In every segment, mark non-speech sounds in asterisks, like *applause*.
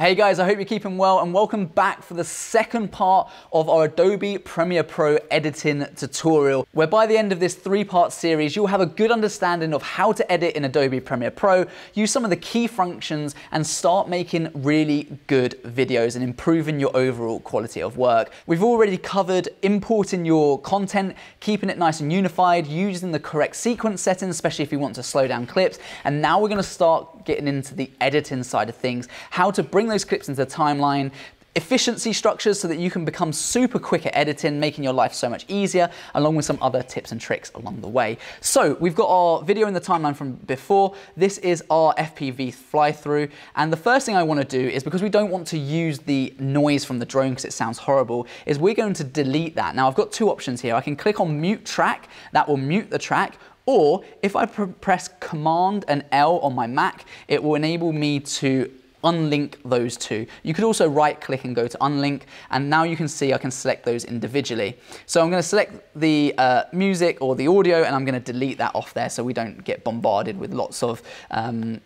Hey guys, I hope you're keeping well and welcome back for the second part of our Adobe Premiere Pro editing tutorial, where by the end of this three-part series, you'll have a good understanding of how to edit in Adobe Premiere Pro, use some of the key functions, and start making really good videos and improving your overall quality of work. We've already covered importing your content, keeping it nice and unified, using the correct sequence settings, especially if you want to slow down clips, and now we're gonna start getting into the editing side of things, how to bring those clips into the timeline, efficiency structures so that you can become super quick at editing, making your life so much easier, along with some other tips and tricks along the way. So we've got our video in the timeline from before. This is our FPV fly through. And the first thing I wanna do is because we don't want to use the noise from the drone because it sounds horrible, is we're going to delete that. Now I've got two options here. I can click on mute track, that will mute the track, or if I press Command and L on my Mac, it will enable me to unlink those two. You could also right click and go to unlink and now you can see I can select those individually. So I'm going to select the uh, music or the audio and I'm going to delete that off there so we don't get bombarded with lots of um,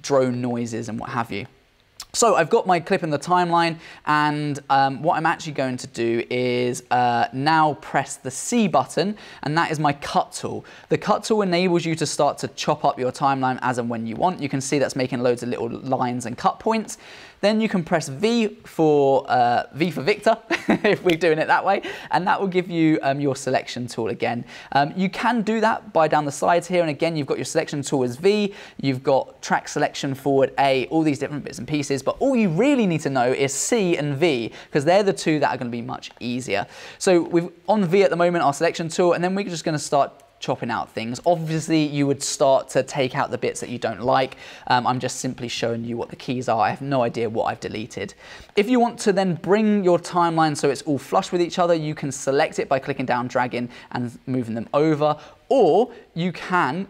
drone noises and what have you. So I've got my clip in the timeline and um, what I'm actually going to do is uh, now press the C button and that is my cut tool. The cut tool enables you to start to chop up your timeline as and when you want. You can see that's making loads of little lines and cut points. Then you can press V for uh, V for Victor, *laughs* if we're doing it that way, and that will give you um, your selection tool again. Um, you can do that by down the sides here, and again, you've got your selection tool as V, you've got track selection forward A, all these different bits and pieces, but all you really need to know is C and V, because they're the two that are gonna be much easier. So we've on V at the moment, our selection tool, and then we're just gonna start chopping out things. Obviously, you would start to take out the bits that you don't like. Um, I'm just simply showing you what the keys are. I have no idea what I've deleted. If you want to then bring your timeline so it's all flush with each other, you can select it by clicking down, dragging, and moving them over. Or you can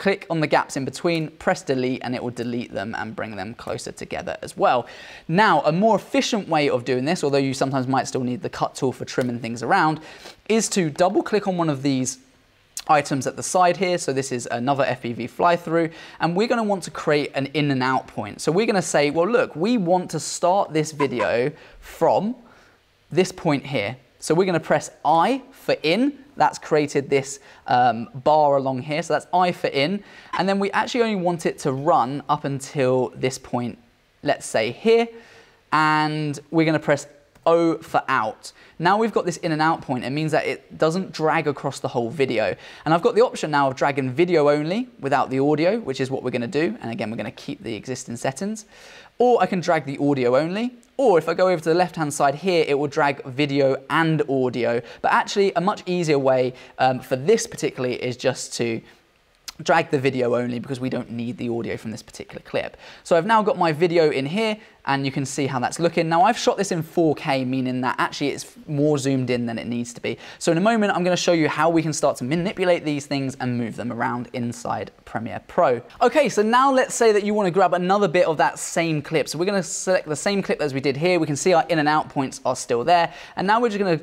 click on the gaps in between, press delete, and it will delete them and bring them closer together as well. Now, a more efficient way of doing this, although you sometimes might still need the cut tool for trimming things around, is to double click on one of these items at the side here. So this is another FPV fly through and we're gonna want to create an in and out point. So we're gonna say, well, look, we want to start this video from this point here. So we're gonna press I for in, that's created this um, bar along here. So that's I for in. And then we actually only want it to run up until this point, let's say here. And we're gonna press O for out. Now we've got this in and out point, it means that it doesn't drag across the whole video. And I've got the option now of dragging video only without the audio, which is what we're gonna do. And again, we're gonna keep the existing settings. Or I can drag the audio only, or if I go over to the left-hand side here, it will drag video and audio. But actually, a much easier way um, for this particularly is just to drag the video only because we don't need the audio from this particular clip. So I've now got my video in here and you can see how that's looking. Now I've shot this in 4K, meaning that actually it's more zoomed in than it needs to be. So in a moment, I'm gonna show you how we can start to manipulate these things and move them around inside Premiere Pro. Okay, so now let's say that you wanna grab another bit of that same clip. So we're gonna select the same clip as we did here. We can see our in and out points are still there. And now we're just gonna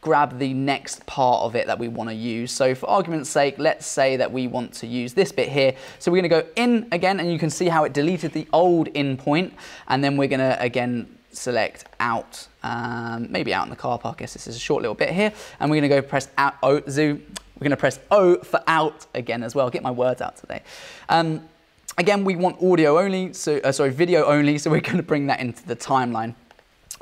grab the next part of it that we want to use. So for argument's sake, let's say that we want to use this bit here. So we're going to go in again, and you can see how it deleted the old in point, and then we're going to, again, select out, um, maybe out in the car park. I guess this is a short little bit here, and we're going to go press out, oh, zoom. We're going to press O for out again as well. Get my words out today. Um, again, we want audio only, so uh, sorry, video only, so we're going to bring that into the timeline.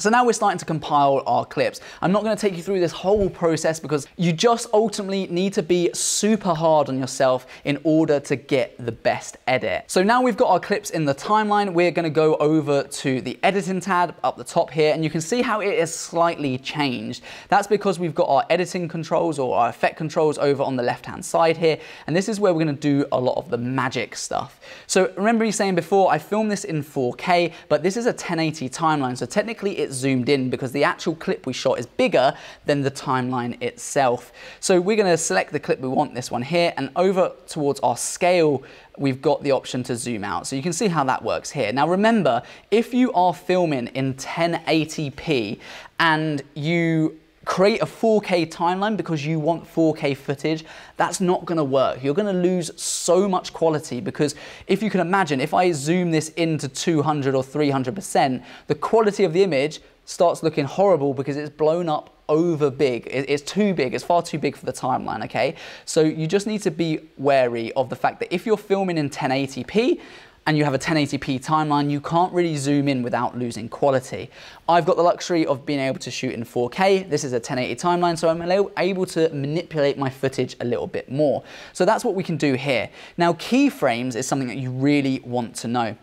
So now we're starting to compile our clips. I'm not gonna take you through this whole process because you just ultimately need to be super hard on yourself in order to get the best edit. So now we've got our clips in the timeline, we're gonna go over to the editing tab up the top here and you can see how it is slightly changed. That's because we've got our editing controls or our effect controls over on the left-hand side here. And this is where we're gonna do a lot of the magic stuff. So remember me saying before, I filmed this in 4K, but this is a 1080 timeline. So technically it zoomed in because the actual clip we shot is bigger than the timeline itself. So we're going to select the clip we want, this one here, and over towards our scale, we've got the option to zoom out. So you can see how that works here. Now remember, if you are filming in 1080p and you create a 4K timeline because you want 4K footage, that's not gonna work. You're gonna lose so much quality because if you can imagine, if I zoom this into 200 or 300%, the quality of the image starts looking horrible because it's blown up over big. It's too big. It's far too big for the timeline, okay? So you just need to be wary of the fact that if you're filming in 1080p, and you have a 1080p timeline, you can't really zoom in without losing quality. I've got the luxury of being able to shoot in 4K. This is a 1080 timeline, so I'm able to manipulate my footage a little bit more. So that's what we can do here. Now, keyframes is something that you really want to know.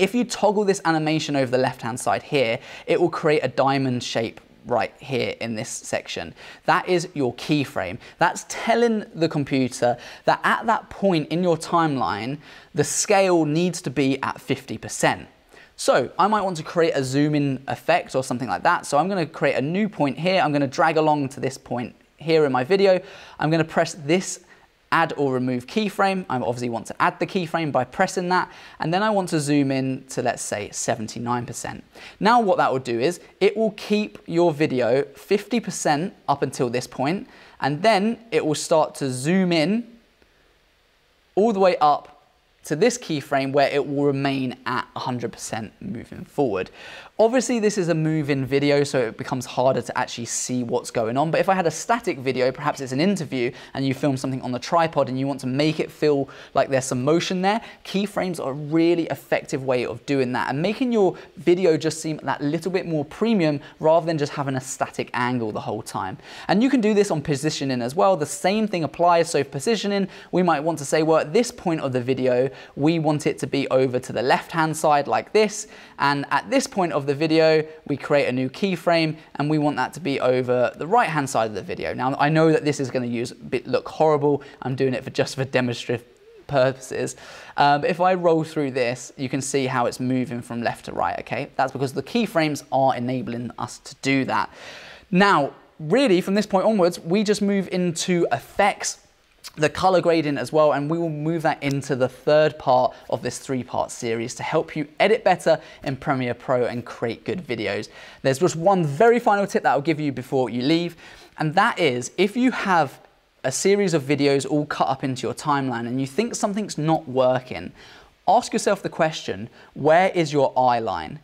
If you toggle this animation over the left-hand side here, it will create a diamond shape right here in this section. That is your keyframe. That's telling the computer that at that point in your timeline, the scale needs to be at 50%. So I might want to create a zoom in effect or something like that. So I'm gonna create a new point here. I'm gonna drag along to this point here in my video. I'm gonna press this add or remove keyframe. I obviously want to add the keyframe by pressing that, and then I want to zoom in to let's say 79%. Now what that will do is it will keep your video 50% up until this point, and then it will start to zoom in all the way up to this keyframe where it will remain at 100% moving forward. Obviously this is a move-in video so it becomes harder to actually see what's going on but if I had a static video, perhaps it's an interview and you film something on the tripod and you want to make it feel like there's some motion there, keyframes are a really effective way of doing that and making your video just seem that little bit more premium rather than just having a static angle the whole time. And you can do this on positioning as well, the same thing applies, so positioning, we might want to say, well at this point of the video, we want it to be over to the left hand side like this and at this point of the video, we create a new keyframe and we want that to be over the right hand side of the video. Now, I know that this is gonna use look horrible. I'm doing it for just for demonstrative purposes. Um, if I roll through this, you can see how it's moving from left to right, okay? That's because the keyframes are enabling us to do that. Now, really, from this point onwards, we just move into effects the color grading as well and we will move that into the third part of this three part series to help you edit better in Premiere Pro and create good videos. There's just one very final tip that I'll give you before you leave and that is if you have a series of videos all cut up into your timeline and you think something's not working, ask yourself the question, where is your eye line?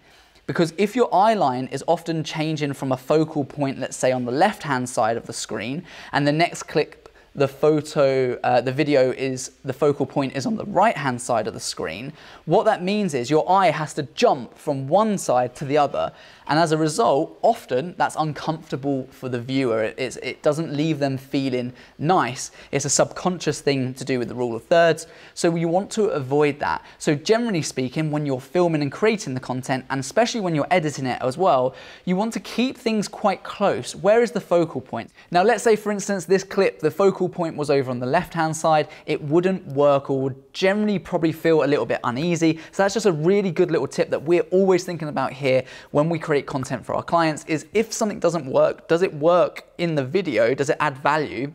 Because if your eye line is often changing from a focal point, let's say on the left hand side of the screen, and the next click the photo, uh, the video is, the focal point is on the right hand side of the screen, what that means is your eye has to jump from one side to the other. And as a result, often that's uncomfortable for the viewer. It, it doesn't leave them feeling nice. It's a subconscious thing to do with the rule of thirds. So you want to avoid that. So generally speaking, when you're filming and creating the content, and especially when you're editing it as well, you want to keep things quite close. Where is the focal point? Now, let's say for instance, this clip, the focal focal point was over on the left-hand side, it wouldn't work or would generally probably feel a little bit uneasy. So that's just a really good little tip that we're always thinking about here when we create content for our clients is if something doesn't work, does it work in the video? Does it add value?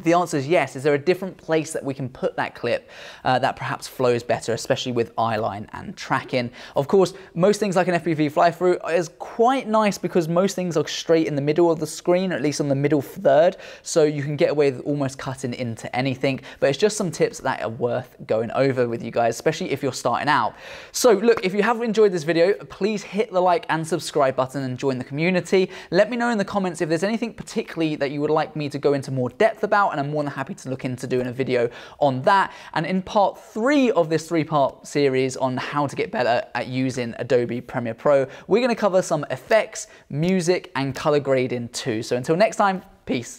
If the answer is yes, is there a different place that we can put that clip uh, that perhaps flows better, especially with eyeline and tracking? Of course, most things like an FPV fly through is quite nice because most things are straight in the middle of the screen, or at least on the middle third, so you can get away with almost cutting into anything. But it's just some tips that are worth going over with you guys, especially if you're starting out. So look, if you have enjoyed this video, please hit the like and subscribe button and join the community. Let me know in the comments if there's anything particularly that you would like me to go into more depth about and I'm more than happy to look into doing a video on that. And in part three of this three part series on how to get better at using Adobe Premiere Pro, we're gonna cover some effects, music, and color grading too. So until next time, peace.